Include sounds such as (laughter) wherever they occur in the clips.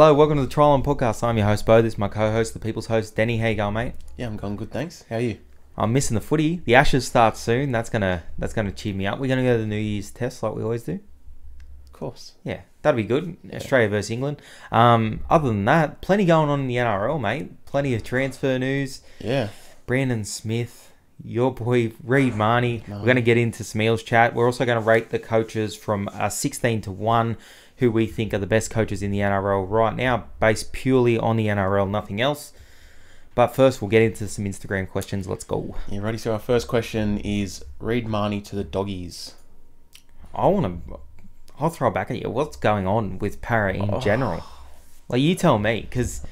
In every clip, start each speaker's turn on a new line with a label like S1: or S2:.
S1: Hello, welcome to the TryLine Podcast. I'm your host, Bo. This is my co-host, the People's host, Denny. How you going, mate?
S2: Yeah, I'm going good, thanks. How are you?
S1: I'm missing the footy. The Ashes start soon. That's gonna that's gonna cheer me up. We're gonna go to the New Year's test like we always do.
S2: Of course.
S1: Yeah, that'll be good. Australia versus England. Um, other than that, plenty going on in the NRL, mate. Plenty of transfer news.
S2: Yeah.
S1: Brandon Smith, your boy Reed Mahoney.
S2: Mahoney.
S1: We're going to get into Smeals chat. We're also going to rate the coaches from uh, 16 to 1, who we think are the best coaches in the NRL right now, based purely on the NRL, nothing else. But first, we'll get into some Instagram questions. Let's go.
S2: You ready? So our first question is Reed Mahoney to the doggies.
S1: I want to. I'll throw back at you. What's going on with Parra in
S2: Oh.
S1: general? Like, you tell me, because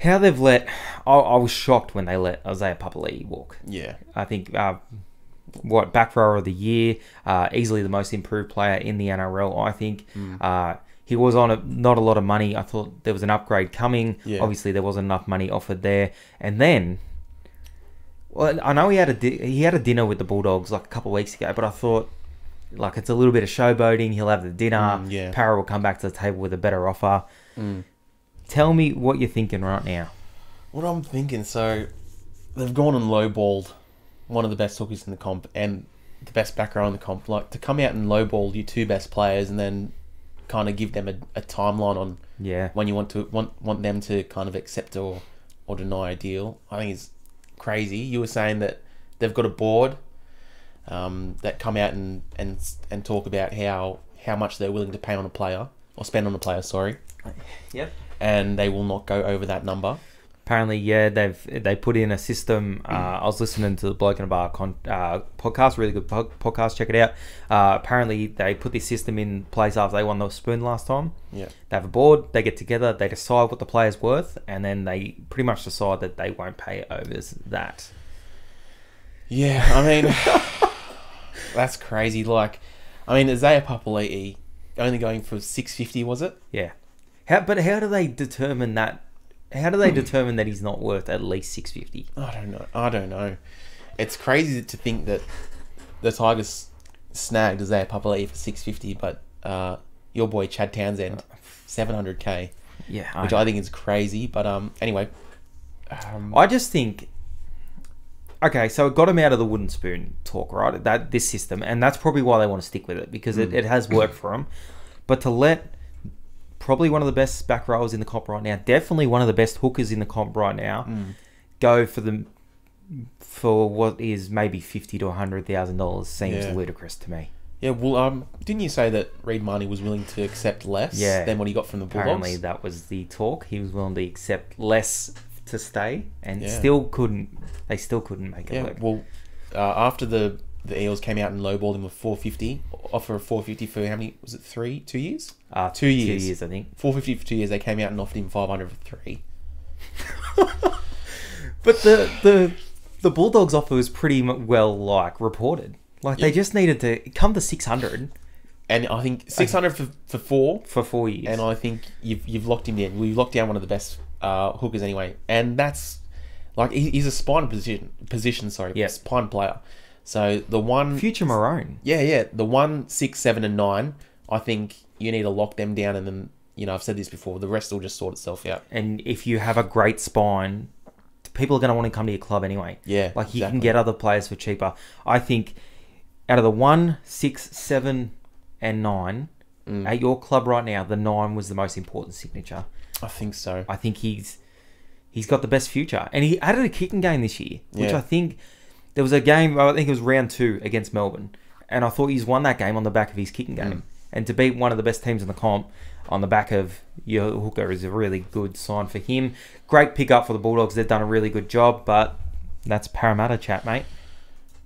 S1: how they've let. I, I was shocked when they let Isaiah Papali'i walk.
S2: Yeah.
S1: I think uh, what back rower of the year, uh, easily the most improved player in the NRL. I think uh, he was on a, not a lot of money. I thought there was an upgrade coming.
S2: Yeah.
S1: Obviously, there wasn't enough money offered there, and then. Well, I know he had a di- he had a dinner with the Bulldogs like a couple of weeks ago, but I thought like it's a little bit of showboating. He'll have the dinner.
S2: Mm, yeah.
S1: Parra will come back to the table with a better offer.
S2: Mm.
S1: Tell me what you're thinking right now.
S2: What I'm thinking, so they've gone and lowballed one of the best hookers in the comp and the best back row in the comp. Like to come out and lowball your two best players and then kind of give them a, a timeline on
S1: Yeah,
S2: when you want to want want them to kind of accept or or deny a deal. I think it's crazy. You were saying that they've got a board um, that come out and, and and talk about how how much they're willing to pay on a player or spend on a player. Sorry, (laughs)
S1: Yep.
S2: and they will not go over that number.
S1: Apparently, yeah, they've they put in a system. Uh, I was listening to the Bloke in a Bar con- uh, podcast, really good po- podcast. Check it out. Uh, apparently, they put this system in place after they won the spoon last time.
S2: Yeah,
S1: They have a board. They get together. They decide what the player's worth, and then they pretty much decide that they won't pay over that.
S2: yeah. I mean, (laughs) that's crazy. Like, I mean, Isaiah Papali'i only going for six fifty, was it?
S1: Yeah. How? But how do they determine that? How do they (clears throat) determine that he's not worth at least six fifty?
S2: I don't know. I don't know. It's crazy to think that the Tigers snagged Isaiah Papali'i for six fifty, but uh, your boy Chad Townsend seven hundred k,
S1: Yeah,
S2: which I think is crazy. But um, anyway, um,
S1: I just think. Okay, so it got him out of the wooden spoon talk, right? That this system, and that's probably why they want to stick with it because it, it has worked for them. But to let probably one of the best back rowers in the comp right now, definitely one of the best hookers in the comp right now, go for the for what is maybe fifty to hundred thousand dollars seems
S2: Yeah.
S1: ludicrous to me.
S2: yeah. Well, um, didn't you say that Reed Mahoney was willing to accept less
S1: Yeah.
S2: than what he got from the Bulldogs?
S1: Apparently, that was the talk. He was willing to accept less to stay, and
S2: Yeah.
S1: still couldn't. They still couldn't make it
S2: Yeah.
S1: work.
S2: Well, uh, after the the Eels came out and lowballed him with four fifty, offer of four fifty for how many? Was it three? Two years?
S1: Uh,
S2: two years.
S1: Two years, I think.
S2: Four fifty for two years. They came out and offered him five hundred for three. (laughs)
S1: But the the the Bulldogs offer was pretty well like reported. Like they just needed to come to six hundred
S2: And I think six hundred for for four.
S1: for four years.
S2: And I think you've you've locked him in. We've locked down one of the best uh, hookers anyway, and that's like he- he's a spine position position. Sorry,
S1: Yeah.
S2: spine player. So the one,
S1: Future Maroon.
S2: yeah, yeah, the one, six, seven, and nine. I think you need to lock them down, and then you know I've said this before. The rest will just sort itself out.
S1: And if you have a great spine, people are going to want to come to your club anyway.
S2: Yeah,
S1: Like you can get other players for cheaper. I think out of the one, six, seven, and nine
S2: Mm.
S1: at your club right now, the nine was the most important signature.
S2: I think so.
S1: I think he's he's got the best future, and he added a kicking game this year, which
S2: Yeah.
S1: I think there was a game. I think it was round two against Melbourne, and I thought he's won that game on the back of his kicking game.
S2: Mm.
S1: And to beat one of the best teams in the comp on the back of your hooker is a really good sign for him. Great pickup for the Bulldogs. They've done a really good job, but that's Parramatta chat, mate.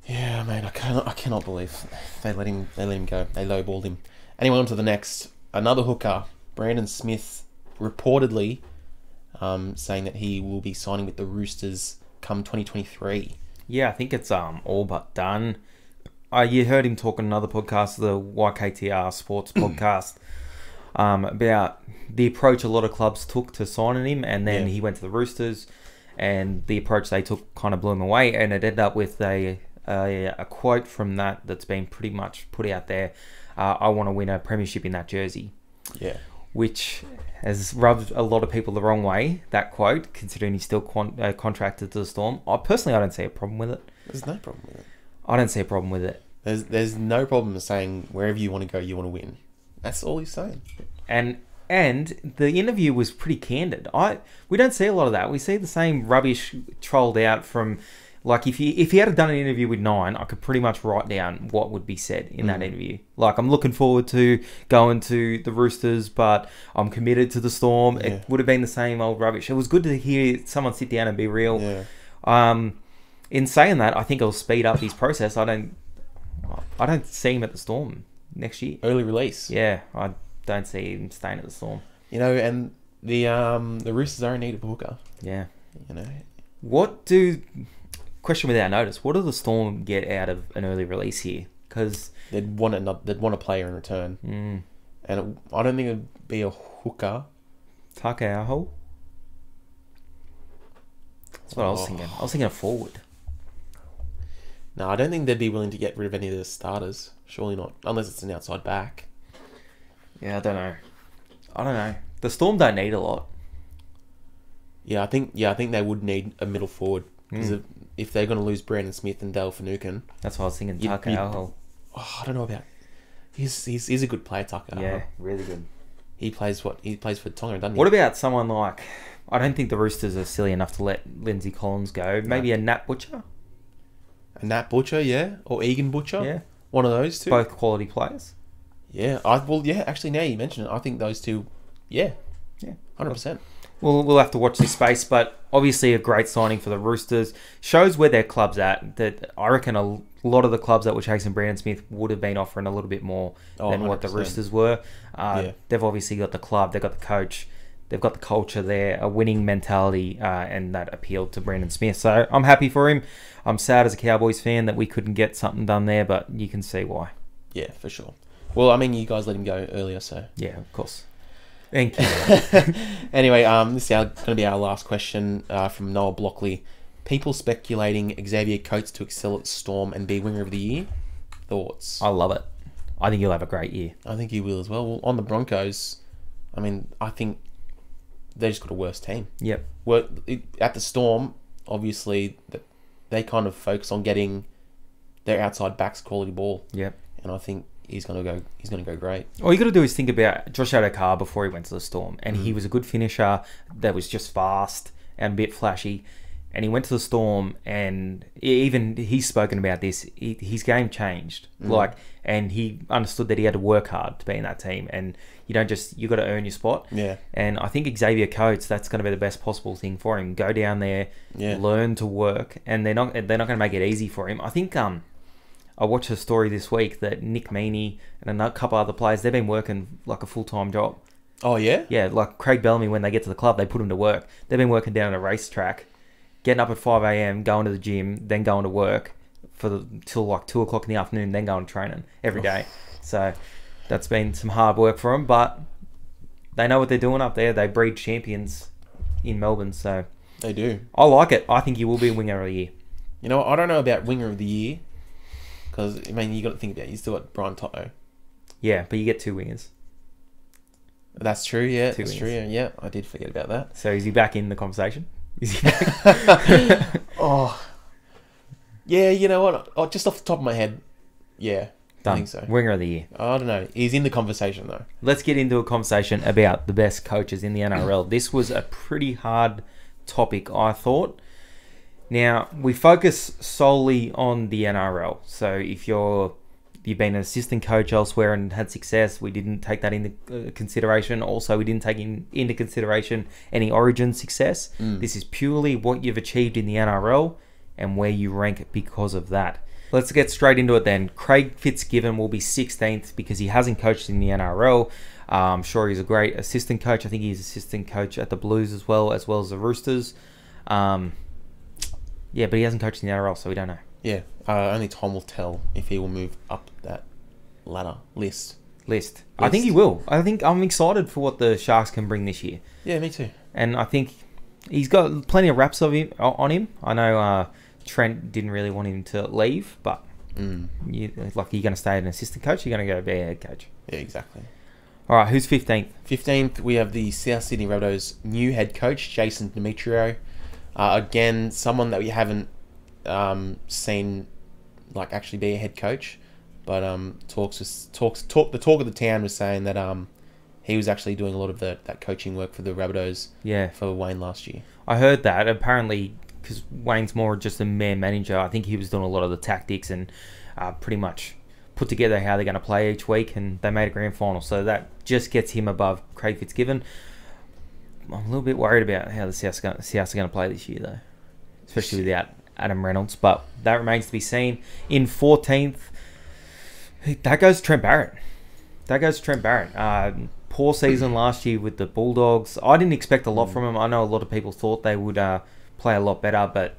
S2: Yeah, man, I cannot, I cannot believe they let him, they let him go. They lowballed him. Anyway, on to the next. Another hooker, Brandon Smith, reportedly um, saying that he will be signing with the Roosters come 2023.
S1: Yeah, I think it's um all but done. Uh, you heard him talk on another podcast, the YKTR Sports (clears throat) podcast, um, about the approach a lot of clubs took to signing him, and then
S2: Yeah.
S1: he went to the Roosters, and the approach they took kind of blew him away, and it ended up with a a, a quote from that that's been pretty much put out there. Uh, I want to win a premiership in that jersey.
S2: Yeah.
S1: which has rubbed a lot of people the wrong way. That quote, considering he's still con- uh, contracted to the Storm. I personally, I don't see a problem with it.
S2: There's no problem with it.
S1: I don't see a problem with it.
S2: There's there's no problem saying wherever you want to go, you want to win. That's all he's saying.
S1: and and the interview was pretty candid. I we don't see a lot of that. We see the same rubbish trolled out from like if he if he had done an interview with nine, I could pretty much write down what would be said in that
S2: Mm.
S1: interview. Like I'm looking forward to going to the Roosters, but I'm committed to the Storm.
S2: Yeah.
S1: It would have been the same old rubbish. It was good to hear someone sit down and be real.
S2: Yeah.
S1: Um, in saying that, I think it'll speed up his process. I don't I don't see him at the Storm next year.
S2: Early release.
S1: Yeah, I don't see him staying at the Storm.
S2: You know, and the um the Roosters are in need of a hooker.
S1: Yeah.
S2: You know.
S1: What do question without notice? What do the Storm get out of an early release here? Because
S2: They'd want another, they'd want a player in return,
S1: mm,
S2: and it, I don't think it'd be a hooker.
S1: Takao. That's what I was
S2: Oh.
S1: thinking. I was thinking a forward.
S2: No, I don't think they'd be willing to get rid of any of the starters. Surely not, unless it's an outside back.
S1: Yeah, I don't know. I don't know. The Storm don't need a lot.
S2: Yeah, I think yeah, I think they would need a middle forward because
S1: Mm.
S2: If, they're going to lose Brandon Smith and Dale Finucane,
S1: That's why I was thinking
S2: You- you- oh, I don't know about. He's he's, he's a good player, Tucker.
S1: Yeah, really good.
S2: he plays what he plays for Tonga, doesn't he?
S1: What about someone like? I don't think the Roosters are silly enough to let Lindsay Collins go. Maybe a Nat Butcher.
S2: And Nat Butcher, yeah, or Egan Butcher,
S1: Yeah,
S2: one of those two.
S1: both quality players.
S2: Yeah, I well, yeah. Actually, now you mention it, I think those two, yeah,
S1: Yeah.
S2: hundred percent.
S1: We'll, we'll have to watch this space, but obviously a great signing for the Roosters. Shows where their club's at. That I reckon a lot of the clubs that were chasing Brandon Smith would have been offering a little bit more
S2: Oh,
S1: than what the Roosters were. Uh,
S2: Yeah.
S1: They've obviously got the club, they've got the coach, they've got the culture there, a winning mentality, uh, and that appealed to Brandon Smith. So I'm happy for him. I'm sad as a Cowboys fan that we couldn't get something done there, but you can see why.
S2: Yeah, for sure. Well, I mean, you guys let him go earlier, so.
S1: Yeah, of course. Thank you. (laughs)
S2: anyway, um, this is going to be our last question uh, from Noah Blockley. People speculating Xavier Coates to excel at Storm and be winger of the year. Thoughts?
S1: I love it. I think you'll have a great year.
S2: I think he will as well. well. On the Broncos, I mean, I think they just got a worse team.
S1: Yep.
S2: Well, at the Storm, obviously, they kind of focus on getting their outside backs quality ball,
S1: Yep.
S2: and I think he's going to go. He's going to go great.
S1: All you got to do is think about Josh Addo-Carr before he went to the Storm, and
S2: Mm.
S1: he was a good finisher that was just fast and a bit flashy. And he went to the Storm, and even he's spoken about this. He, his game changed,
S2: Mm.
S1: like, and he understood that he had to work hard to be in that team, and you don't just you got to earn your spot.
S2: Yeah,
S1: And I think Xavier Coates, that's going to be the best possible thing for him. Go down there,
S2: yeah,
S1: learn to work, and they're not they're not going to make it easy for him. I think um, I watched a story this week that Nick Meaney and a couple other players they've been working like a full time job.
S2: Oh yeah,
S1: Yeah, like Craig Bellamy when they get to the club, they put him to work. They've been working down at a racetrack, getting up at five a.m., going to the gym, then going to work for the till like two o'clock in the afternoon, then going to training every
S2: oh.
S1: day. Oh. So that's been some hard work for them, but they know what they're doing up there. They breed champions in Melbourne, so
S2: they do.
S1: I like it. I think you will be a winger of the year.
S2: You know, I don't know about winger of the year because I mean you got to think about it. you still got Brian To'o.
S1: Yeah, but you get two wingers.
S2: That's true. Yeah,
S1: Two
S2: that's true. Yeah, yeah, I did forget about that.
S1: So is he back in the conversation? (laughs) Is he back? (laughs)
S2: oh, yeah. You know what? Oh, just off the top of my head, yeah, I
S1: Done.
S2: think so.
S1: Winger of the year.
S2: I don't know. He's in the conversation though.
S1: Let's get into a conversation about the best coaches in the NRL. This was a pretty hard topic, I thought. Now we focus solely on the NRL. So if you're you've been an assistant coach elsewhere and had success, we didn't take that into uh, consideration. Also, we didn't take in, into consideration any Origin success.
S2: Mm.
S1: This is purely what you've achieved in the NRL and where you rank because of that. Let's get straight into it then. Craig Fitzgibbon will be 16th because he hasn't coached in the NRL. Uh, I'm sure he's a great assistant coach. I think he's assistant coach at the Blues as well, as well as the Roosters. Um, yeah, but he hasn't coached in the NRL, so we don't know.
S2: Yeah, uh, only Tom will tell if he will move up that ladder list.
S1: List. I think he will. I think I'm excited for what the Sharks can bring this year.
S2: Yeah, me too.
S1: and I think he's got plenty of raps of him on him. I know uh, Trent didn't really want him to leave, but
S2: Mm.
S1: you, like, you're going to stay an assistant coach. You're going to go be a head coach.
S2: Yeah, exactly.
S1: All right, who's fifteenth?
S2: Fifteenth, we have the South Sydney Rabbitohs new head coach Jason Demetriou. Uh, again, someone that we haven't um, seen like actually be a head coach, but um, talks was talks talk the talk of the town was saying that um, he was actually doing a lot of the, that coaching work for the Rabbitohs
S1: Yeah,
S2: for Wayne last year.
S1: I heard that. Apparently, because Wayne's more just a mere manager, I think he was doing a lot of the tactics and uh, pretty much put together how they're going to play each week, and they made a grand final. So that just gets him above Craig Fitzgibbon. I'm a little bit worried about how the Souths going, Souths are going to play this year, though, especially without Adam Reynolds. But that remains to be seen. In 14th, that goes Trent Barrett. That goes Trent Barrett. Uh, poor season (clears throat) last year with the Bulldogs. I didn't expect a lot from him. I know a lot of people thought they would uh, play a lot better, but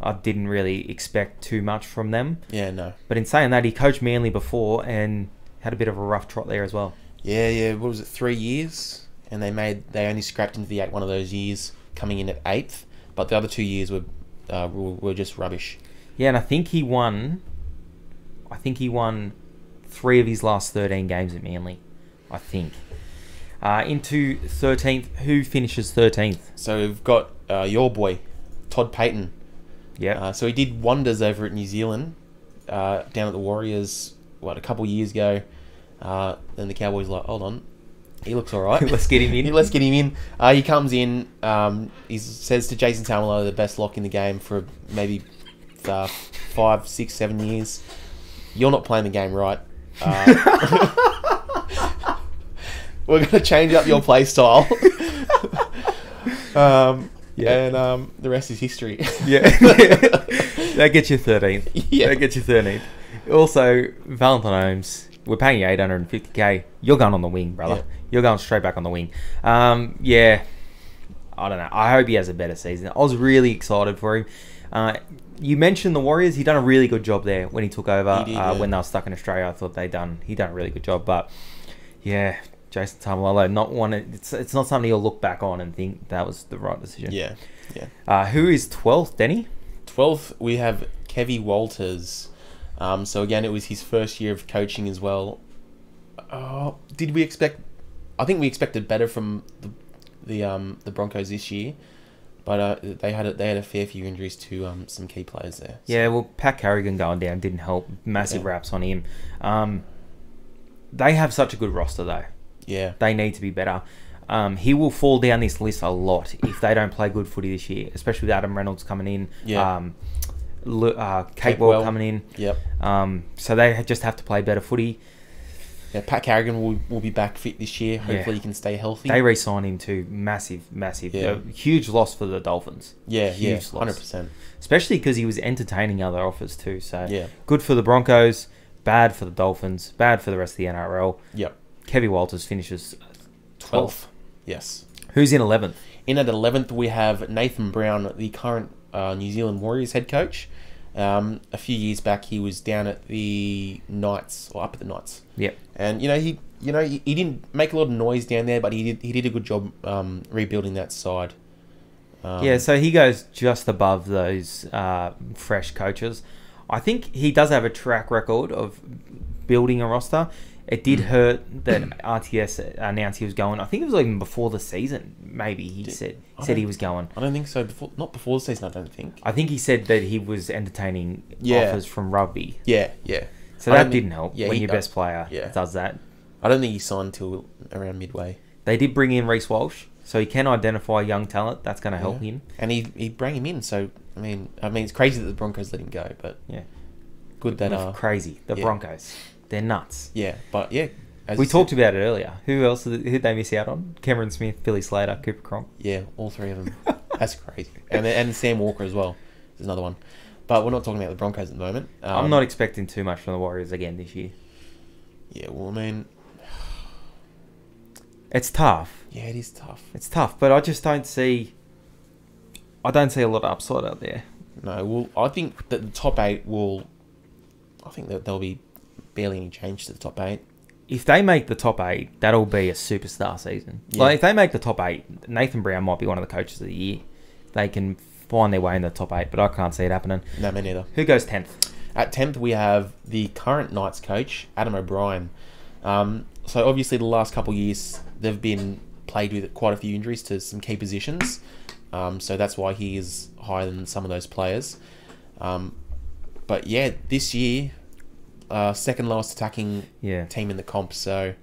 S1: I didn't really expect too much from them.
S2: Yeah, no.
S1: But in saying that, he coached Manly before and had a bit of a rough trot there as well.
S2: Yeah, yeah. What was it? Three years, and they made they only scrapped into the eight one of those years, coming in at eighth. But the other two years were uh, were, just rubbish.
S1: Yeah, and I think he won. I think he won three of his last thirteen games at Manly. I think. Uh, into thirteenth, who finishes thirteenth?
S2: So we've got uh, your boy, Todd Payten.
S1: Yeah,
S2: Uh, so he did wonders over at New Zealand, uh, down at the Warriors, what a couple years ago. Uh, then the Cowboys like, hold on, he looks all right. (laughs)
S1: Let's get him in.
S2: Let's get him in. Uh, he comes in. Um, he says to Jason Taumalolo, the best lock in the game for maybe uh, five, six, seven years. You're not playing the game right. Uh, (laughs) we're going to change up your play style. (laughs) um,
S1: Yeah.
S2: And um, the rest is history.
S1: yeah. that gets you thirteenth.
S2: Yeah.
S1: that gets you thirteenth. Also, Valentine Holmes, we're paying you eight hundred and fifty k. You're going on the wing, brother.
S2: Yeah.
S1: You're going straight back on the wing. Um, yeah. I don't know. I hope he has a better season. I was really excited for him. Uh, you mentioned the Warriors. He done a really good job there when he took over.
S2: He did,
S1: uh,
S2: yeah.
S1: When they were stuck in Australia, I thought they done. He done a really good job. But yeah, Jason Taumalolo, not one. It's it's not something you'll look back on and think that was the right decision.
S2: yeah, yeah.
S1: Uh, who is twelfth, Denny?
S2: 12th, we have Kevvie Walters. Um, so again, it was his first year of coaching as well. Uh, did we expect? I think we expected better from the the um, the Broncos this year, but uh, they had a, they had a fair few injuries to um, some key players there. So-
S1: Yeah, well, Pat Carrigan going down didn't help. Massive
S2: Yeah.
S1: raps on him. Um, they have such a good roster, though.
S2: yeah,
S1: They need to be better. Um, he will fall down this list a lot if they don't play good footy this year, especially with Adam Reynolds coming in.
S2: Yeah.
S1: Um, uh,
S2: Capewell
S1: coming in.
S2: yep.
S1: Um, so they just have to play better footy.
S2: Yeah, Pat Carrigan will, will be back fit this year. Hopefully,
S1: Yeah.
S2: he can stay healthy.
S1: They re-sign him too. Massive, massive,
S2: Yeah.
S1: huge loss for the Dolphins.
S2: yeah, yeah,
S1: huge loss.
S2: hundred percent.
S1: especially because he was entertaining other offers too. So
S2: Yeah.
S1: good for the Broncos, bad for the Dolphins, bad for the rest of the NRL.
S2: Yep.
S1: Kevvie Walters finishes
S2: Twelfth. Yes.
S1: Who's in eleventh?
S2: In at 11th, we have Nathan Brown, the current uh, New Zealand Warriors head coach. Um, a few years back, he was down at the Knights, or up at the Knights.
S1: Yep.
S2: And, you know, he you know he, he didn't make a lot of noise down there, but he did, he did a good job um, rebuilding that side. Um,
S1: yeah, so he goes just above those uh, fresh coaches. I think he does have a track record of building a roster. It did
S2: Mm.
S1: hurt that RTS announced he was going. I think it was even before the season. Maybe he
S2: Did-
S1: said
S2: I
S1: said he was going.
S2: I don't think so. Before, not before the season, I don't think.
S1: I think he said that he was entertaining
S2: Yeah.
S1: offers from rugby.
S2: Yeah, yeah.
S1: So
S2: I
S1: that
S2: don't think-
S1: didn't help
S2: yeah,
S1: when
S2: he-
S1: your best player
S2: yeah.
S1: does that.
S2: I don't think he signed till around midway.
S1: They did bring in Reece Walsh, so he can identify young talent. That's going to help
S2: Yeah.
S1: him.
S2: And he he bring him in. So I mean, I mean, it's crazy that the Broncos let him go, but
S1: Yeah,
S2: good that
S1: They're
S2: uh,
S1: crazy. The. Broncos, they're nuts.
S2: yeah. But yeah, as
S1: we talked
S2: said,
S1: about it earlier. Who else did did they miss out on? Cameron Smith, Billy Slater, Cooper Cronk.
S2: Yeah, all three of them. (laughs) That's crazy. And and Sam Walker as well. There's another one. But we're not talking about the Broncos at the moment. Um,
S1: I'm not expecting too much from the Warriors again this year.
S2: Yeah, well, I mean,
S1: It's tough.
S2: yeah, it is tough.
S1: It's tough, but I just don't see. I don't see a lot of upside out there.
S2: No, well, I think that the top eight will. I think that they'll be barely any change to the top eight.
S1: If they make the top eight, that'll be a superstar season.
S2: Yeah.
S1: Like if they make the top eight, Nathan Brown might be one of the coaches of the year. They can find their way in the top eight, but I can't see it happening.
S2: No, me neither.
S1: Who goes tenth?
S2: At tenth, we have the current Knights coach Adam O'Brien. Um, so obviously the last couple of years they've been plagued with quite a few injuries to some key positions. Um, so that's why he is higher than some of those players. Um, but yeah, this year, uh, second lowest attacking
S1: Yeah.
S2: team in the comp. So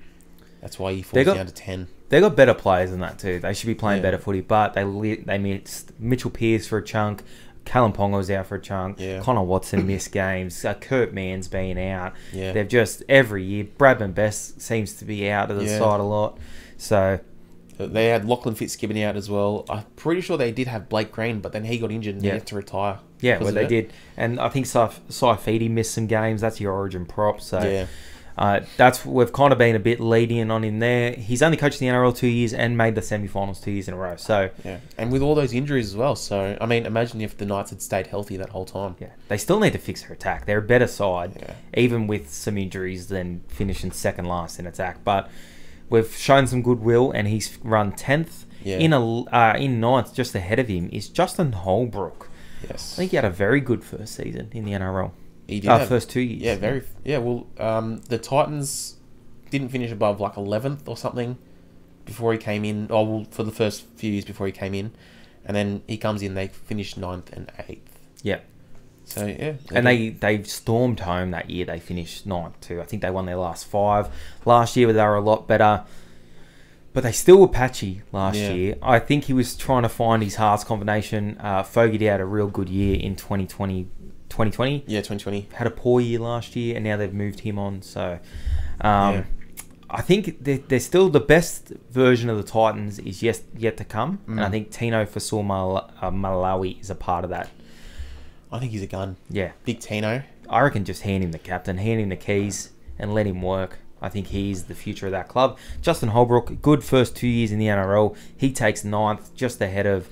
S2: that's why he
S1: They
S2: falls
S1: got-
S2: down to ten.
S1: They got better players than that too. They should be playing
S2: Yeah.
S1: better footy, but they they missed Mitchell Pearce for a chunk. Kalyn Ponga was out for a chunk.
S2: Yeah.
S1: Connor Watson (coughs) missed games. Uh, Kurt Mann's been out.
S2: Yeah.
S1: They've just every year. Bradman Best seems to be out of the
S2: Yeah.
S1: side a lot. So
S2: They had Lachlan Fitzgibbon out as well. I'm pretty sure they did have Blake Green, but then he got injured and
S1: Yeah.
S2: he had to retire.
S1: yeah, well they
S2: it.
S1: did, and I think Saif Saifiti missed some games. That's your Origin prop. So
S2: Yeah.
S1: uh, that's we've kind of been a bit lenient on him there. He's only coached the NRL two years and made the semi-finals two years in a row. So
S2: Yeah, and with all those injuries as well. So I mean, imagine if the Knights had stayed healthy that whole time.
S1: Yeah, they still need to fix their attack. They're a better side,
S2: Yeah.
S1: even with some injuries, than finishing second last in attack. But we've shown some goodwill, and he's run tenth.
S2: Yeah.
S1: In a uh, in ninth, just ahead of him, is Justin Holbrook.
S2: Yes,
S1: I think he had a very good first season in the NRL.
S2: he did.
S1: Uh,
S2: have-
S1: first two years.
S2: Yeah, very. Yeah, well, um, the Titans didn't finish above like eleventh or something before he came in. Oh, well, for the first few years before he came in, and then he comes in, they finished ninth and eighth.
S1: Yeah,
S2: So yeah,
S1: and they they stormed home that year. They finished ninth too. I think they won their last five. Last year they were a lot better. But they still were patchy last
S2: Yeah.
S1: year. I think he was trying to find his heart's combination. Uh, Fogarty had a real good year in 2020. 2020
S2: yeah, twenty twenty.
S1: had a poor year last year, and now they've moved him on. So, um,
S2: Yeah.
S1: I think they're, they're still the best version of the Titans is yet yet to come, and I
S2: Mm.
S1: think Tino Fasul Mal- uh, Malawi is a part of that.
S2: I think he's a gun.
S1: Yeah,
S2: Big Tino.
S1: I reckon just hand him the captain, hand him the keys, and let him work. I think he's the future of that club. Justin Holbrook, good first two years in the NRL. He takes ninth, just ahead of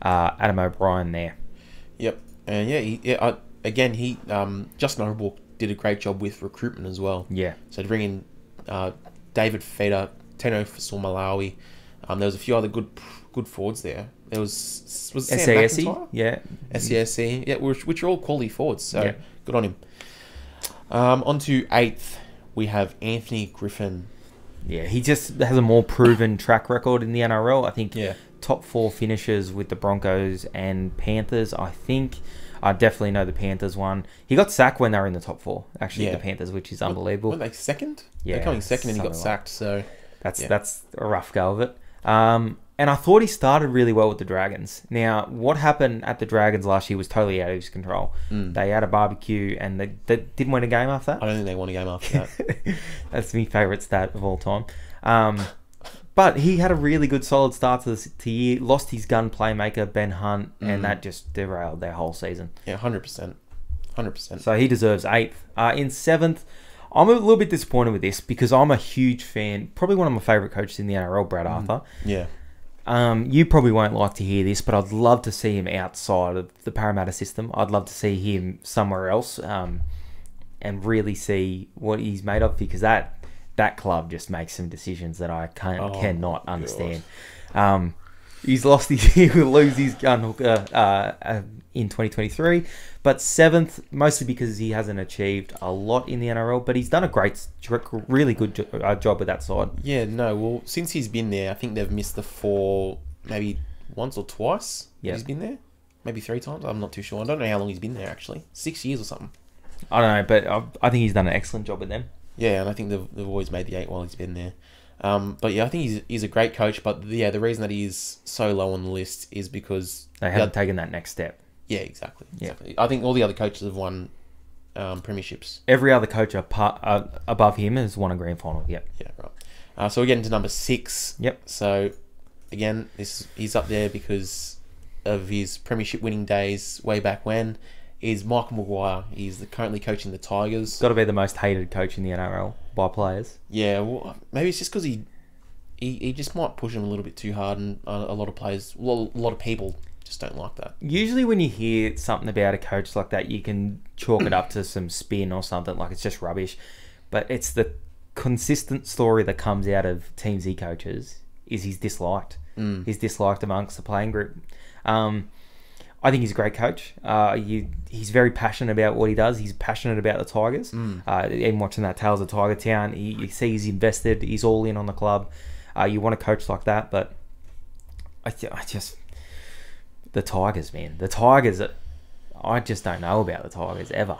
S1: uh, Adam O'Brien there.
S2: Yep, and yeah, he, yeah. I, again, he um, Justin Holbrook did a great job with recruitment as well.
S1: Yeah,
S2: So to bring in uh, David Fifita, Teno Fasul Malawi, um, there was a few other good good forwards there. There was was it Sam
S1: SASE, yeah,
S2: SCSC, yeah, which, which are all quality forwards. So
S1: Yeah.
S2: good on him. Um, on to eighth, we have Anthony Griffin.
S1: yeah. He just has a more proven track record in the NRL. I think
S2: Yeah.
S1: top four finishes with the Broncos and Panthers. I think I definitely know the Panthers one. He got sacked when they were in the top four. Actually,
S2: Yeah.
S1: the Panthers, which is unbelievable.
S2: Were they second?
S1: Yeah,
S2: They're coming second and he got
S1: like-
S2: sacked. So
S1: That's
S2: Yeah.
S1: that's a rough go of it. Um, and I thought he started really well with the Dragons. Now, what happened at the Dragons last year was totally out of his control.
S2: Mm.
S1: They had a barbecue and they, they didn't win a game after that.
S2: I don't think they won a game after that. (laughs)
S1: That's my favourite stat of all time. Um, but he had a really good, solid start to the to year. Lost his gun playmaker Ben Hunt,
S2: Mm.
S1: and that just derailed their whole season.
S2: yeah, hundred percent, hundred percent.
S1: So he deserves eighth. Uh, in seventh, I'm a little bit disappointed with this because I'm a huge fan. Probably one of my favourite coaches in the NRL, Brad Arthur.
S2: Yeah,
S1: Um, you probably won't like to hear this, but I'd love to see him outside of the Parramatta system. I'd love to see him somewhere else, um, and really see what he's made of because that that club just makes some decisions that I can
S2: Oh,
S1: cannot understand. Um, he's lost his (laughs) he will lose his gun hooker uh, uh, in 2023, but seventh mostly because he hasn't achieved a lot in the NRL, but he's done a great, really good jo- uh, job with that side.
S2: yeah. No, well, since he's been there, I think they've missed the four, maybe once or twice.
S1: Yeah.
S2: he's been there. Maybe three times. I'm not too sure. I don't know how long he's been there actually. Six years or something.
S1: I don't know, but I, I think he's done an excellent job with them.
S2: Yeah, and I think they've, they've always made the eight while he's been there. Um, but yeah, I think he's, he's a great coach. But yeah, the reason that he's so low on the list is because
S1: They haven't
S2: oth-
S1: taken that next step.
S2: Yeah, exactly,
S1: Yeah.
S2: exactly. I think all the other coaches have won um, premierships.
S1: Every other coach apart, uh, above him has won a grand final. Yep.
S2: Yeah, right. Uh, so we're getting to number six.
S1: Yep.
S2: So again, this he's up there because of his premiership winning days way back when. Is Michael Maguire? He's the, currently coaching the Tigers.
S1: Got to be the most hated coach in the NRL by players.
S2: Yeah, well, maybe it's just because he, he he just might push him a little bit too hard, and a, a lot of players, well, a lot of people just don't like that.
S1: Usually, when you hear something about a coach like that, you can chalk it up to some spin or something like it's just rubbish. But it's the consistent story that comes out of teams he coaches is he's disliked.
S2: Mm.
S1: He's disliked amongst the playing group. Um, I think he's a great coach. Uh, you, he's very passionate about what he does. He's passionate about the Tigers.
S2: Mm.
S1: Uh, even watching that Tales of Tiger Town, he, you see he's invested. He's all in on the club. Uh, you want a coach like that, but I, I just the Tigers, man, the Tigers. I just don't know about the Tigers ever.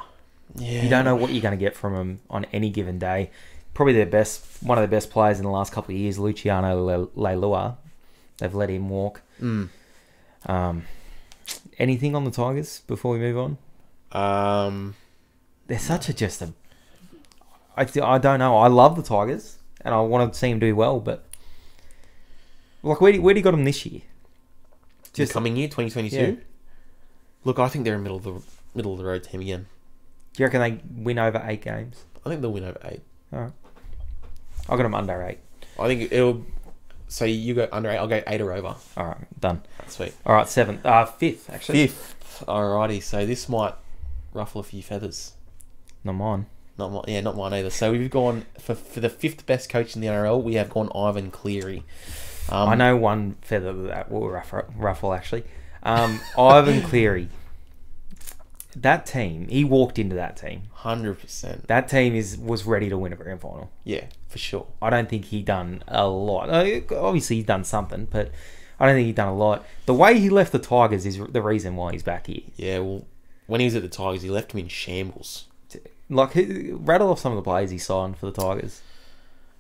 S2: Yeah.
S1: You don't know what you're going to get from them on any given day. Probably their best, one of the best players in the last couple of years, Luciano Le- Leilua. They've let him walk.
S2: Mm.
S1: Um, anything on the Tigers before we move on?
S2: Um.
S1: They're such a just a. I, th- I don't know. I love the Tigers and I want to see them do well, but like where do, where do you got them this year?
S2: Just coming year, 2022. Look, I think they're in middle of the middle of the road team again.
S1: do you reckon they win over eight games?
S2: I think they'll win over eight.
S1: All right, I got them under eight.
S2: I think it'll. So you go under eight. I'll go eight or over.
S1: All right, done.
S2: Sweet.
S1: All right, seventh, uh, fifth actually.
S2: Fifth. Alrighty. So this might ruffle a few feathers.
S1: Not mine.
S2: Not mine. Yeah, not mine either. So we've gone for for the fifth best coach in the NRL. We have gone Ivan Cleary. Um,
S1: I know one feather that will ruffle, ruffle actually. Um, (laughs) Ivan Cleary. That team, he walked into that team.
S2: Hundred percent.
S1: That team is was ready to win a grand final.
S2: Yeah, for sure.
S1: I don't think he done a lot. Uh, Obviously, he's done something, but I don't think he done a lot. The way he left the Tigers is the reason why he's back here.
S2: Yeah. Well, when he was at the Tigers, he left him in shambles.
S1: Like, rattle off some of the players he signed for the Tigers.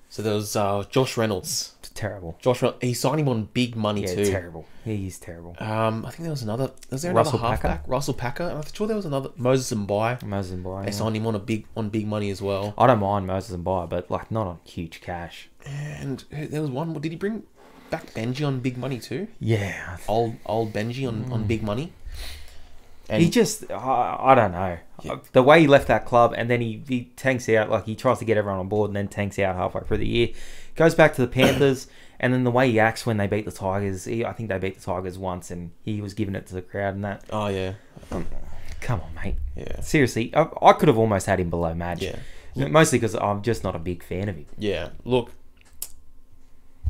S2: So there was uh, Josh Reynolds.
S1: Terrible.
S2: Josh, Reynolds, he signed him on big money
S1: Yeah,
S2: too.
S1: terrible. He's terrible.
S2: Um, I think there was another. Was there
S1: Russell
S2: another
S1: Packer?
S2: halfback? Russell Packer. And I'm sure there was another Moses Mbye.
S1: Moses and Bryan.
S2: They signed him on a big on big money as well.
S1: I don't mind Moses Mbye, but like not on huge cash.
S2: And there was one. Did he bring back Benji on big money too?
S1: Yeah,
S2: Old old Benji on, on big money. And
S1: he just I, I don't know
S2: Yeah.
S1: the way he left that club and then he, he tanks out like he tries to get everyone on board and then tanks out halfway through the year goes back to the panthers and then the way he acts when they beat the tigers he, i think they beat the tigers once and he was giving it to the crowd and that
S2: oh yeah, um,
S1: come on mate
S2: yeah,
S1: seriously i, I could have almost had him below madge
S2: yeah,
S1: mostly because i'm just not a big fan of him
S2: yeah. Look,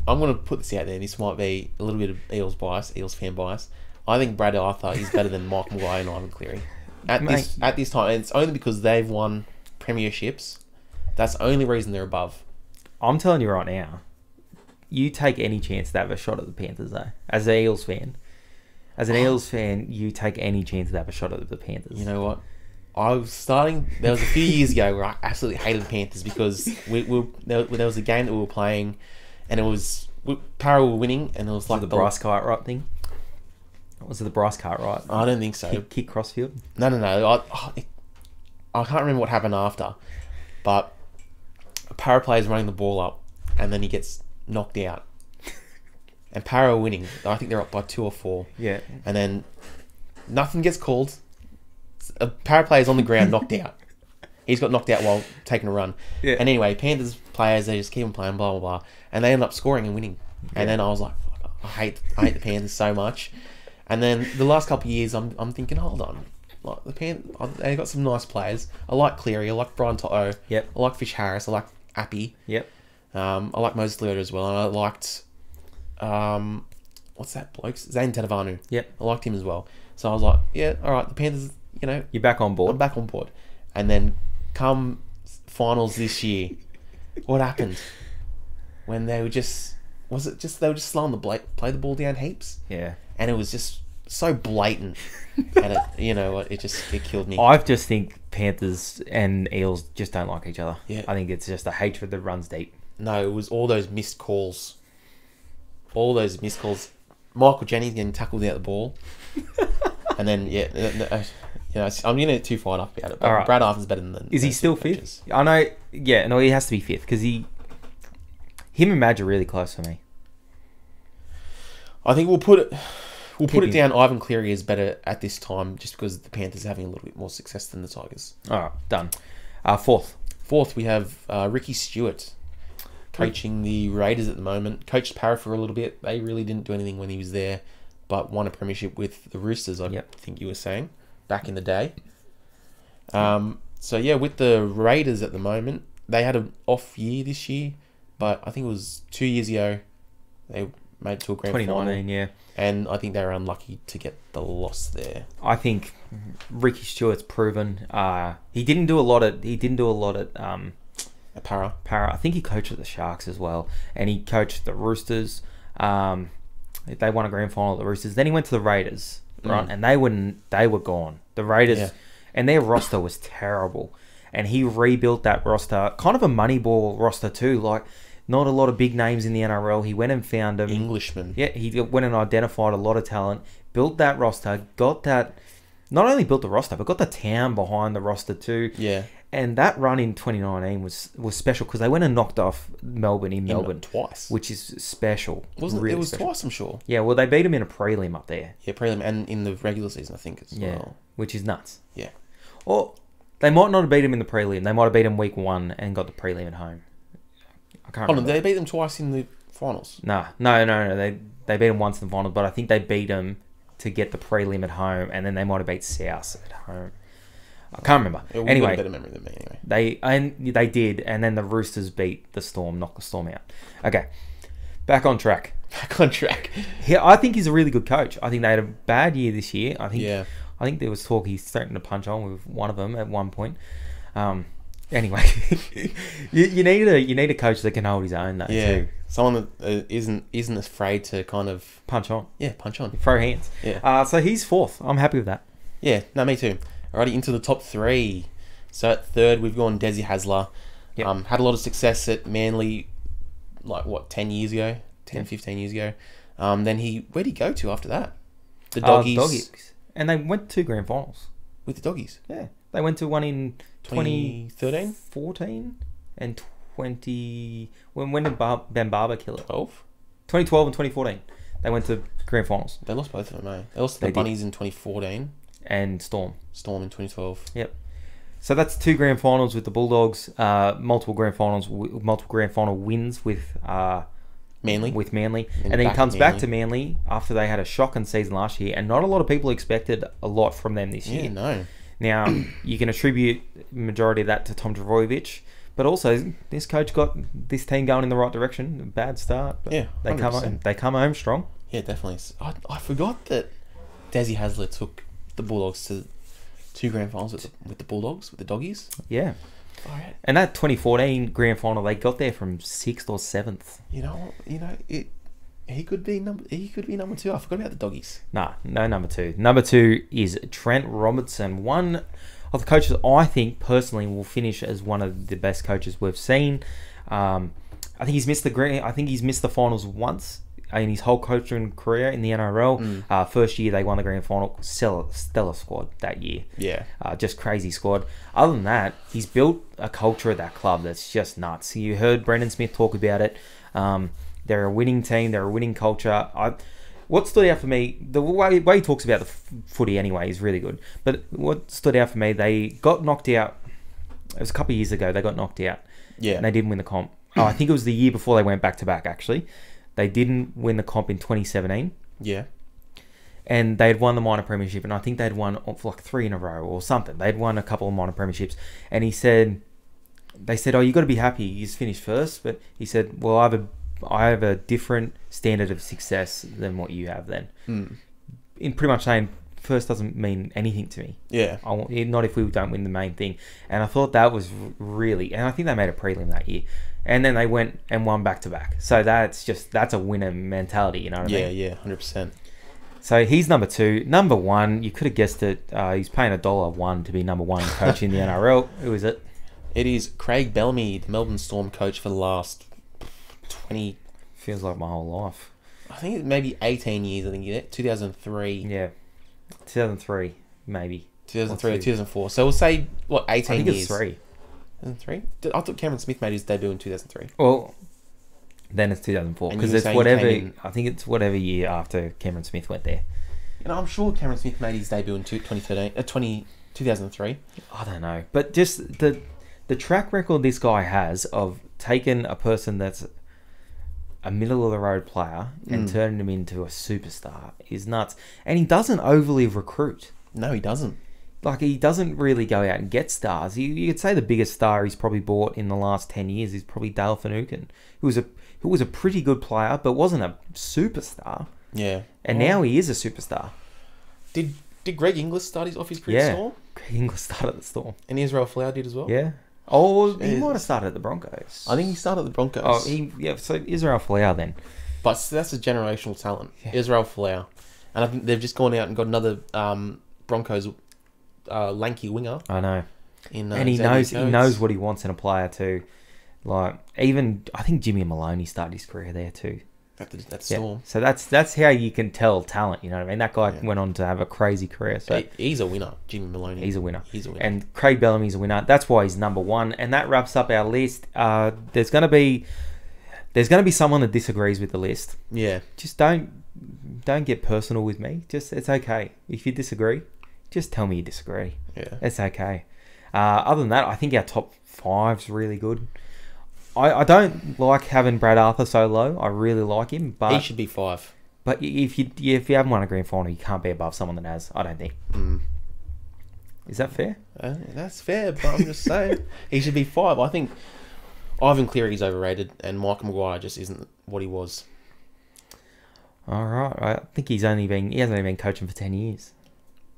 S2: I'm gonna put this out there. And this might be a little bit of Eels bias, Eels fan bias. I think Brad Arthur is better than Mike Maguire and Ivan Cleary at this at this time. And it's only because they've won premierships. That's the only reason they're above.
S1: I'm telling you right now you take any chance to have a shot at the panthers though as an eels fan as an (sighs) eels fan you take any chance to have a shot at the panthers
S2: You know what? I was starting. There was a few years ago where I absolutely hated the Panthers because we, we there, there was a game that we were playing, and it was we, Parra were winning, and it was
S1: like
S2: like
S1: the Bryce Cartwright thing. Was it the Bryce Cartwright?
S2: I don't think so.
S1: Kick, kick crossfield.
S2: No, no, no. I, I can't remember what happened after, but Parra player's running the ball up, and then he gets knocked out. (laughs) And Parra are winning. I think they're up by two or four.
S1: Yeah.
S2: and then nothing gets called. A para is on the ground, knocked (laughs) out. He's got knocked out while taking a run.
S1: Yeah.
S2: And anyway, Panthers players they just keep on playing, blah blah blah, and they end up scoring and winning. And then I was like, I hate I hate the Panthers so much. And then the last couple of years, I'm I'm thinking, hold on, like the Pan, they got some nice players. I like Cleary, I like Brian To'o,
S1: Yep.
S2: I like Fisher-Harris, I like Appy,
S1: Yep.
S2: um, I like Moses Leota as well, and I liked, um, what's that bloke? Zane Tetevano.
S1: Yep.
S2: I liked him as well. So I was like, yeah, all right, the Panthers, you know,
S1: You're back on
S2: I'm
S1: board.
S2: back on board. And then come finals this year, what happened? When they were just, was it just, they were just slowing the bla- play the ball down heaps?
S1: Yeah.
S2: And it was just so blatant. and it, (laughs) you know what, it just, it killed me.
S1: I just think Panthers and Eels just don't like each other.
S2: Yeah.
S1: I think it's just a hatred that runs deep.
S2: No, it was all those missed calls. All those missed calls. Michael Jennings getting tackled out the ball. (laughs) and then, yeah, uh, uh, you know, I'm getting too fired up about it. But
S1: right.
S2: Brad Arthur's better than.
S1: Is he still fifth?
S2: coaches.
S1: I know. Yeah. No, he has to be fifth because he, him and Madge are really close for me.
S2: I think we'll put it. We'll put it down. Ivan Cleary is better at this time, just because the Panthers are having a little bit more success than the Tigers.
S1: All right. Done. Uh, fourth.
S2: Fourth, we have uh, Ricky Stuart coaching the Raiders at the moment. Coached Parra for a little bit. They really didn't do anything when he was there, but won a premiership with the Roosters. I
S1: Yep.
S2: think you were saying back in the day. Um, so yeah, with the Raiders at the moment, they had an off year this year, but I think it was two years ago. They made it to a grand final,
S1: 2019, yeah.
S2: and I think they were unlucky to get the loss there.
S1: I think Ricky Stuart's proven. Uh, he didn't do a lot at he didn't do a lot at um,
S2: At Parra,
S1: Parra. I think he coached at the Sharks as well, and he coached the Roosters. Um, they won a grand final at the Roosters. Then he went to the Raiders, right?
S2: Mm.
S1: And they wouldn't. They were gone. The Raiders,
S2: Yeah.
S1: and their roster was terrible. And he rebuilt that roster, kind of a Moneyball roster too. Like not a lot of big names in the NRL. He went and found them.
S2: Englishman.
S1: Yeah, he went and identified a lot of talent, built that roster, got that. Not only built the roster, but got the town behind the roster too.
S2: Yeah,
S1: And that run in 2019 was was special because they went and knocked off Melbourne in Melbourne,
S2: twice.
S1: which is special.
S2: Wasn't
S1: really
S2: it was
S1: special.
S2: twice? I'm sure.
S1: Yeah, well, they beat them in a prelim up there.
S2: Yeah, prelim and in the regular season, I think as
S1: Yeah,
S2: well.
S1: which is nuts.
S2: Yeah.
S1: Or they might not have beat him in the prelim. They might have beat him week one and got the prelim at home. Can't
S2: Hold on,
S1: remember.
S2: they beat them twice in the finals.
S1: Nah, no, no, no. They they beat them once in the final, but I think they beat them to get the prelim at home, and then they might have beat South at home. I can't remember.
S2: Yeah, a
S1: anyway,
S2: better memory than me. Anyway,
S1: They and they did, and then the Roosters beat the Storm, knocked the Storm out. Okay, back on track. (laughs)
S2: back on track.
S1: He, I think he's a really good coach. I think they had a bad year this year. I think
S2: Yeah,
S1: I think there was talk he's threatened to punch on with one of them at one point. Um, anyway, (laughs) you, you need a you need a coach that can hold his own though.
S2: yeah.
S1: Too.
S2: Someone that uh, isn't isn't afraid to kind of
S1: Punch on,
S2: yeah punch on.
S1: throw hands.
S2: Yeah,
S1: Uh, so he's fourth. I'm happy with that.
S2: yeah. No, me too. Alrighty, into the top three. So at third, we've gone Desi Hasler.
S1: Yep.
S2: Um, had a lot of success at Manly, like what ten years ago, 10,
S1: Yeah.
S2: 15 years ago. Um, then he where'd he go to after that? The
S1: Uh,
S2: doggies,
S1: doggies. And they went to grand finals.
S2: with the doggies.
S1: Yeah, they went to one in 20,
S2: 2013?
S1: 14 and 20 when when did Bar- Barba kill it
S2: 12?
S1: 2012 and 2014 they went to grand finals
S2: They lost both of them, eh? They lost to
S1: They
S2: the
S1: did.
S2: Bunnies in 2014,
S1: and Storm
S2: Storm in 2012. Yep.
S1: so that's two grand finals with the Bulldogs uh, multiple grand finals w- multiple grand final wins with uh,
S2: Manly.
S1: with Manly
S2: And
S1: and then
S2: back
S1: comes
S2: to
S1: back to Manly after they had a shocking season last year and not a lot of people expected a lot from them this
S2: yeah,
S1: year
S2: no.
S1: Now, (clears throat) you can attribute majority of that to Tom Trbojevic, but also this coach got this team going in the right direction. Bad start, but
S2: Yeah,
S1: they come
S2: 100%.
S1: home, they come home strong.
S2: Yeah, definitely. I, I forgot that Desi Hasler took the Bulldogs to two grand finals with the, with the Bulldogs, with the doggies.
S1: Yeah,
S2: Alright.
S1: and that 2014 grand final, they got there from sixth or seventh.
S2: You know, you know, it. He could be number. He could be number two. I forgot about the doggies.
S1: Nah, no number two. Number two is Trent Robertson, one of the coaches I think personally will finish as one of the best coaches we've seen. Um, I think he's missed the grand. I think he's missed the finals once in his whole coaching career in the NRL.
S2: Mm.
S1: Uh, first year they won the grand final, stellar, stellar squad that year.
S2: Yeah.
S1: Uh, just crazy squad. Other than that, he's built a culture at that club that's just nuts. You heard Brandon Smith talk about it. Um, they're a winning team. They're a winning culture. I, what stood out for me, the way, way he talks about the f- footy anyway is really good. But what stood out for me, they got knocked out. It was a couple of years ago. They got knocked out
S2: Yeah.
S1: and they didn't win the comp. Oh, I think it was the year before they went back to back. Actually, they didn't win the comp in 2017
S2: yeah.
S1: and they'd won the minor premiership, and I think they'd won for like three in a row or something. They'd won a couple of minor premierships, and he said, they said, "Oh, you got to be happy. He's finished first. But he said, "Well, I have a, I have a different standard of success than what you have." Then,
S2: Mm.
S1: in pretty much saying, first doesn't mean anything to me.
S2: Yeah.
S1: I want, not if we don't win the main thing. And I thought that was really, and I think they made a prelim that year, and then they went and won back to back. So that's just that's a winner mentality. You know what I
S2: Yeah.
S1: mean?
S2: Yeah. Hundred percent.
S1: So he's number two. Number one, you could have guessed it. Uh, he's paying a dollar one to be number one coach in the (laughs) NRL. Who is it?
S2: It is Craig Bellamy, the Melbourne Storm coach for the last twenty.
S1: Feels like my whole life.
S2: I think maybe eighteen years. I think yeah. Two thousand three.
S1: Yeah, 2003 maybe.
S2: 2003 or 2004. So we'll say what 18
S1: I think
S2: years.
S1: it's three.
S2: 2003. I thought Cameron Smith made his debut in 2003.
S1: Well, then it's 2004 because it's whatever. I think it's whatever year after Cameron Smith went there.
S2: You know, I'm sure Cameron Smith made his debut in 2013, uh, 20, 2003.
S1: I don't know, but just the the track record this guy has of taking a person that's a middle of the road player and
S2: Mm.
S1: turning him into a superstar is nuts. And he doesn't overly recruit.
S2: No, he doesn't.
S1: Like he doesn't really go out and get stars. You, you could say the biggest star he's probably bought in the last ten years is probably Dale Finucane, who was a who was a pretty good player but wasn't a superstar,
S2: Yeah.
S1: and
S2: Oh.
S1: now he is a superstar.
S2: Did did Greg Inglis start his off his career
S1: Yeah.
S2: storm?
S1: Greg Inglis started the Storm.
S2: And Israel Folau did as well?
S1: Yeah. Oh, he might have started at the Broncos.
S2: I think he started at the Broncos.
S1: Oh, he yeah. So Israel Folau then.
S2: But that's a generational talent.
S1: Yeah.
S2: Israel Folau. And I think they've just gone out and got another um, Broncos uh, lanky winger
S1: I know,
S2: in uh,
S1: and he
S2: Xavier
S1: knows he knows what he wants in a player too. Like even I think Jimmy Maloney started his career there too.
S2: At the, that
S1: Yeah. So that's that's how you can tell talent. You know what I mean? That guy
S2: Yeah.
S1: went on to have a crazy career. So
S2: He- he's a winner, Jimmy Maloney.
S1: he's a winner.
S2: He's a winner.
S1: And Craig Bellamy's a winner. That's why he's number one. And that wraps up our list. Uh, there's gonna be there's gonna be someone that disagrees with the list.
S2: yeah.
S1: Just don't don't get personal with me. Just it's okay if you disagree. Just tell me you disagree.
S2: Yeah.
S1: It's okay. Uh, other than that, I think our top five's really good. I, I don't like having Brad Arthur so low. I really like him, but he
S2: should be five.
S1: but if you if you haven't won a grand final, you can't be above someone that has. I don't think.
S2: Mm.
S1: Is that fair?
S2: Uh, that's fair, but I'm just saying (laughs) he should be five. I think Ivan Cleary's overrated, and Michael Maguire just isn't what he was.
S1: All right. I think he's only been he hasn't even been coaching for ten years.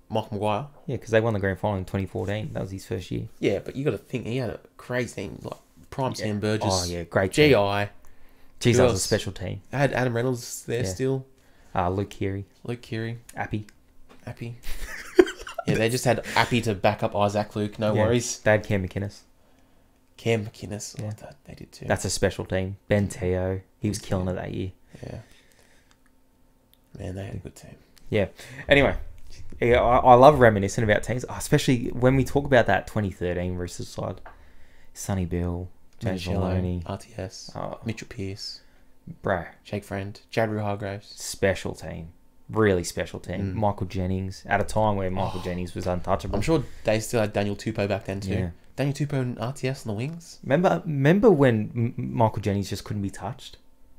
S2: Michael Maguire.
S1: Yeah, because they won the grand final in 2014. That was his first year.
S2: Yeah, but you got to think he had a crazy team like prime Sam Burgess.
S1: Oh yeah, great.
S2: GI.
S1: team.
S2: I
S1: Jeez, that was a special team.
S2: I had Adam Reynolds there still.
S1: Uh, Luke Keary,
S2: Luke Keary,
S1: Appy.
S2: Appy. (laughs) yeah, they just had Appy to back up Isaac Luke. No worries.
S1: They had Cam McInnes.
S2: Cam McInnes.
S1: Yeah.
S2: Oh, that, they did too.
S1: That's a special team. Ben Teo, he was killing it that year.
S2: yeah. Man, they had a good team. Yeah.
S1: Anyway, yeah, I, I love reminiscing about teams, especially when we talk about that 2013 Roosters side. Sonny Bill,
S2: Marcello, RTS,
S1: oh,
S2: Mitchell Pearce,
S1: bro,
S2: Jake Friend, Jadru Hargreaves.
S1: special team, really special team.
S2: Mm.
S1: Michael Jennings at a time where Michael Jennings was untouchable.
S2: I'm sure they still had Daniel Tupou back then too.
S1: Yeah.
S2: Daniel Tupou and RTS on the wings.
S1: Remember, remember when M- Michael Jennings just couldn't be touched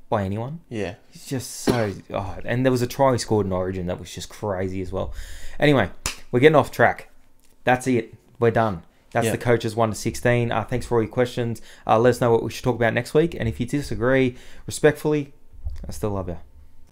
S1: by anyone?
S2: Yeah.
S1: He's just so. Oh, and there was a try he scored in Origin that was just crazy as well. Anyway, we're getting off track. That's it. We're done. That's
S2: Yeah.
S1: the coaches 1 to 16. Uh, thanks for all your questions. Uh, let us know what we should talk about next week. And if you disagree, respectfully, I still love you.